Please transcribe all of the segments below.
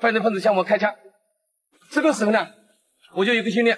犯罪分子向我开枪。这个时候呢，我就有个训练，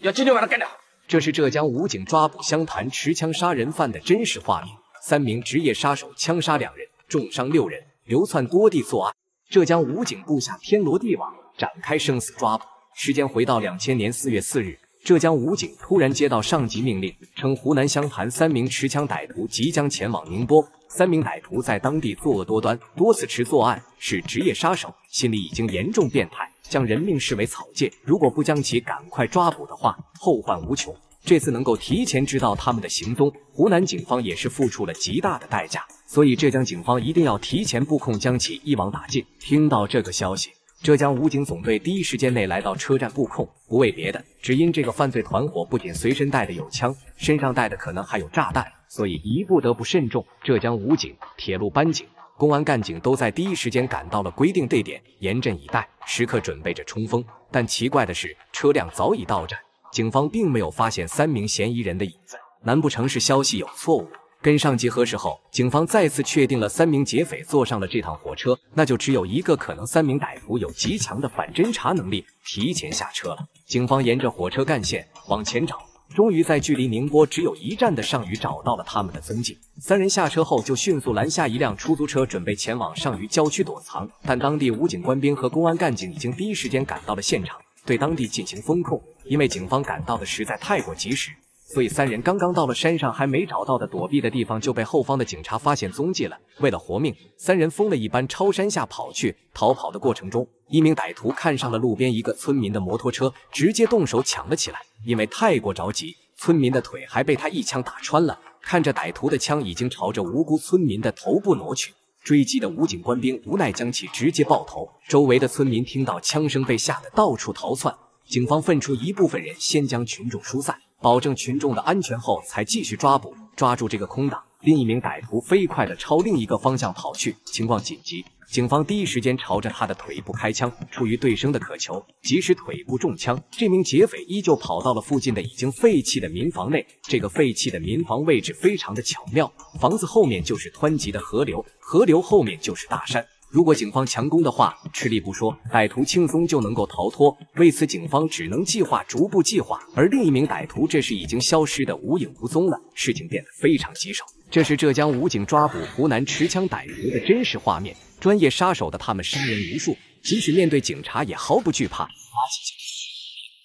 要坚决把他干掉。这是浙江武警抓捕湘潭持枪杀人犯的真实画面。三名职业杀手枪杀两人，重伤六人，流窜多地作案。浙江武警布下天罗地网，展开生死抓捕。时间回到两千年四月四日，浙江武警突然接到上级命令，称湖南湘潭三名持枪歹徒即将前往宁波。三名歹徒在当地作恶多端，多次持作案，是职业杀手，心理已经严重变态，将人命视为草芥。如果不将其赶快抓捕的话，后患无穷。这次能够提前知道他们的行踪，湖南警方也是付出了极大的代价，所以浙江警方一定要提前布控，将其一网打尽。听到这个消息，浙江武警总队第一时间内来到车站布控，不为别的，只因这个犯罪团伙不仅随身带的有枪，身上带的可能还有炸弹，所以一不得不慎重。浙江武警、铁路班警、公安干警都在第一时间赶到了规定地点，严阵以待，时刻准备着冲锋。但奇怪的是，车辆早已到站。警方并没有发现三名嫌疑人的影子，难不成是消息有错误？跟上级核实后，警方再次确定了三名劫匪坐上了这趟火车，那就只有一个可能：三名歹徒有极强的反侦查能力，提前下车了。警方沿着火车干线往前找，终于在距离宁波只有一站的上虞找到了他们的踪迹。三人下车后就迅速拦下一辆出租车，准备前往上虞郊区躲藏。但当地武警官兵和公安干警已经第一时间赶到了现场。对当地进行封控，因为警方赶到的实在太过及时，所以三人刚刚到了山上还没找到的躲避的地方，就被后方的警察发现踪迹了。为了活命，三人疯了一般朝山下跑去。逃跑的过程中，一名歹徒看上了路边一个村民的摩托车，直接动手抢了起来。因为太过着急，村民的腿还被他一枪打穿了。看着歹徒的枪已经朝着无辜村民的头部挪去。追击的武警官兵无奈将其直接爆头，周围的村民听到枪声被吓得到处逃窜。警方分出一部分人先将群众疏散，保证群众的安全后，才继续抓捕。抓住这个空档，另一名歹徒飞快地朝另一个方向跑去，情况紧急。警方第一时间朝着他的腿部开枪，出于对生的渴求，即使腿部中枪，这名劫匪依旧跑到了附近的已经废弃的民房内。这个废弃的民房位置非常的巧妙，房子后面就是湍急的河流，河流后面就是大山。如果警方强攻的话，吃力不说，歹徒轻松就能够逃脱。为此，警方只能计划逐步计划。而另一名歹徒这时已经消失的无影无踪了，事情变得非常棘手。这是浙江武警抓捕湖南持枪歹徒的真实画面。专业杀手的他们杀人无数，即使面对警察也毫不惧怕。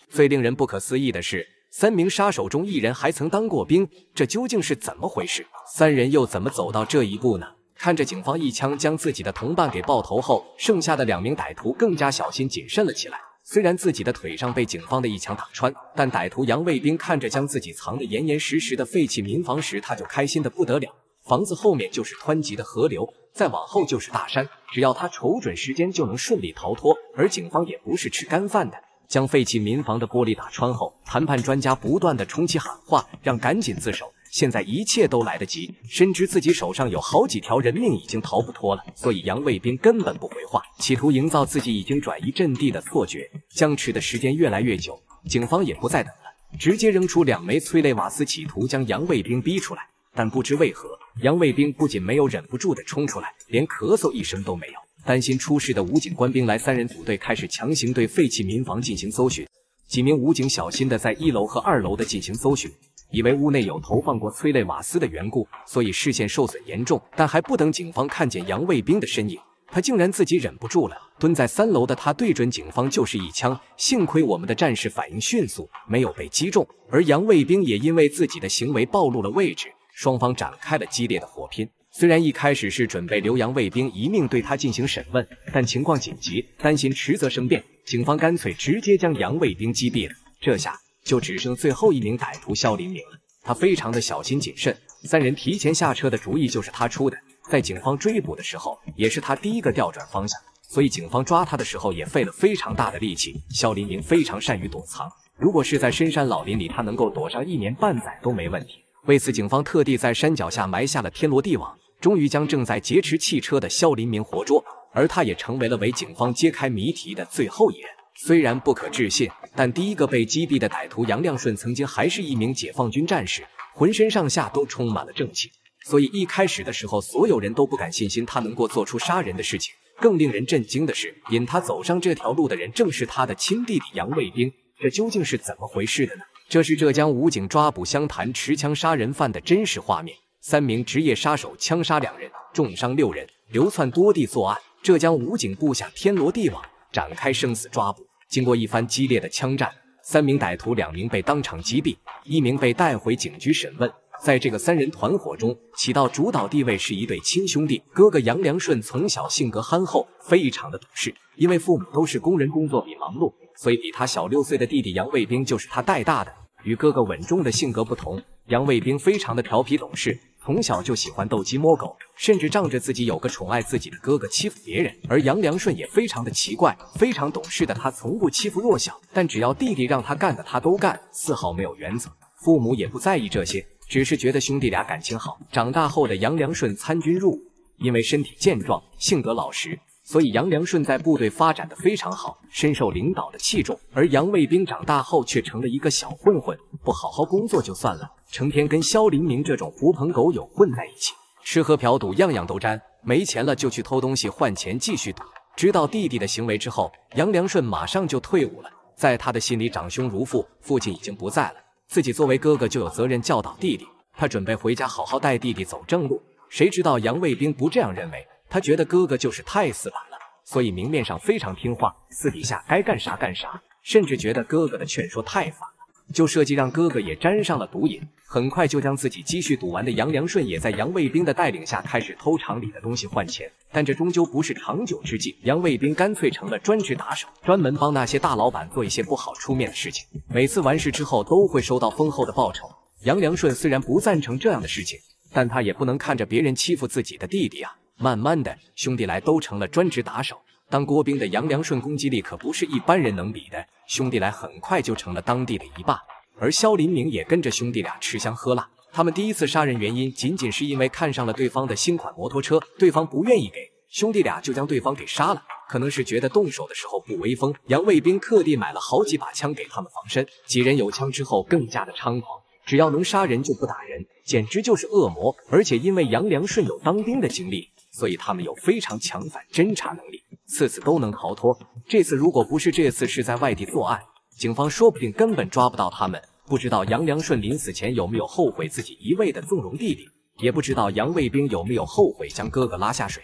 最令人不可思议的是，三名杀手中一人还曾当过兵，这究竟是怎么回事？三人又怎么走到这一步呢？看着警方一枪将自己的同伴给爆头后，剩下的两名歹徒更加小心谨慎了起来。虽然自己的腿上被警方的一枪打穿，但歹徒杨卫兵看着将自己藏得严严实实的废弃民房时，他就开心的不得了。房子后面就是湍急的河流。再往后就是大山，只要他瞅准时间，就能顺利逃脱。而警方也不是吃干饭的，将废弃民房的玻璃打穿后，谈判专家不断的冲其喊话，让赶紧自首。现在一切都来得及，深知自己手上有好几条人命已经逃不脱了，所以杨卫兵根本不回话，企图营造自己已经转移阵地的错觉。僵持的时间越来越久，警方也不再等了，直接扔出两枚催泪瓦斯，企图将杨卫兵逼出来。但不知为何，杨卫兵不仅没有忍不住的冲出来，连咳嗽一声都没有。担心出事的武警官兵来，三人组队开始强行对废弃民房进行搜寻。几名武警小心的在一楼和二楼的进行搜寻，以为屋内有投放过催泪瓦斯的缘故，所以视线受损严重。但还不等警方看见杨卫兵的身影，他竟然自己忍不住了，蹲在三楼的他对准警方就是一枪。幸亏我们的战士反应迅速，没有被击中，而杨卫兵也因为自己的行为暴露了位置。双方展开了激烈的火拼。虽然一开始是准备留杨卫兵一命对他进行审问，但情况紧急，担心迟则生变，警方干脆直接将杨卫兵击毙了。这下就只剩最后一名歹徒肖林明了。他非常的小心谨慎，三人提前下车的主意就是他出的。在警方追捕的时候，也是他第一个调转方向，所以警方抓他的时候也费了非常大的力气。肖林明非常善于躲藏，如果是在深山老林里，他能够躲上一年半载都没问题。为此，警方特地在山脚下埋下了天罗地网，终于将正在劫持汽车的肖林明活捉，而他也成为了为警方揭开谜题的最后一人。虽然不可置信，但第一个被击毙的歹徒杨亮顺曾经还是一名解放军战士，浑身上下都充满了正气，所以一开始的时候，所有人都不敢信心他能够做出杀人的事情。更令人震惊的是，引他走上这条路的人正是他的亲弟弟杨卫兵。这究竟是怎么回事的呢？这是浙江武警抓捕湘潭持枪杀人犯的真实画面。三名职业杀手枪杀两人，重伤六人，流窜多地作案。浙江武警布下天罗地网，展开生死抓捕。经过一番激烈的枪战，三名歹徒两名被当场击毙，一名被带回警局审问。在这个三人团伙中，起到主导地位是一对亲兄弟。哥哥杨良顺从小性格憨厚，非常的懂事。因为父母都是工人，工作比忙碌，所以比他小六岁的弟弟杨卫兵就是他带大的。与哥哥稳重的性格不同，杨卫兵非常的调皮懂事，从小就喜欢斗鸡摸狗，甚至仗着自己有个宠爱自己的哥哥欺负别人。而杨良顺也非常的奇怪，非常懂事的他从不欺负弱小，但只要弟弟让他干的他都干，丝毫没有原则。父母也不在意这些。只是觉得兄弟俩感情好。长大后的杨良顺参军入伍，因为身体健壮、性格老实，所以杨良顺在部队发展的非常好，深受领导的器重。而杨卫兵长大后却成了一个小混混，不好好工作就算了，成天跟肖林明这种狐朋狗友混在一起，吃喝嫖赌样样都沾，没钱了就去偷东西换钱继续赌。知道弟弟的行为之后，杨良顺马上就退伍了。在他的心里，长兄如父，父亲已经不在了。自己作为哥哥就有责任教导弟弟，他准备回家好好带弟弟走正路。谁知道杨卫兵不这样认为，他觉得哥哥就是太死板了，所以明面上非常听话，私底下该干啥干啥，甚至觉得哥哥的劝说太烦了。就设计让哥哥也沾上了毒瘾，很快就将自己积蓄赌完的杨良顺也在杨卫兵的带领下开始偷厂里的东西换钱。但这终究不是长久之计，杨卫兵干脆成了专职打手，专门帮那些大老板做一些不好出面的事情。每次完事之后都会收到丰厚的报酬。杨良顺虽然不赞成这样的事情，但他也不能看着别人欺负自己的弟弟啊。慢慢的，兄弟来都成了专职打手。当郭兵的杨良顺攻击力可不是一般人能比的，兄弟来很快就成了当地的一霸，而肖林明也跟着兄弟俩吃香喝辣。他们第一次杀人原因仅仅是因为看上了对方的新款摩托车，对方不愿意给，兄弟俩就将对方给杀了。可能是觉得动手的时候不威风，杨卫兵特地买了好几把枪给他们防身。几人有枪之后更加的猖狂，只要能杀人就不打人，简直就是恶魔。而且因为杨良顺有当兵的经历，所以他们有非常强反侦查能力。次次都能逃脱，这次如果不是这次是在外地作案，警方说不定根本抓不到他们。不知道杨良顺临死前有没有后悔自己一味的纵容弟弟，也不知道杨卫兵有没有后悔将哥哥拉下水。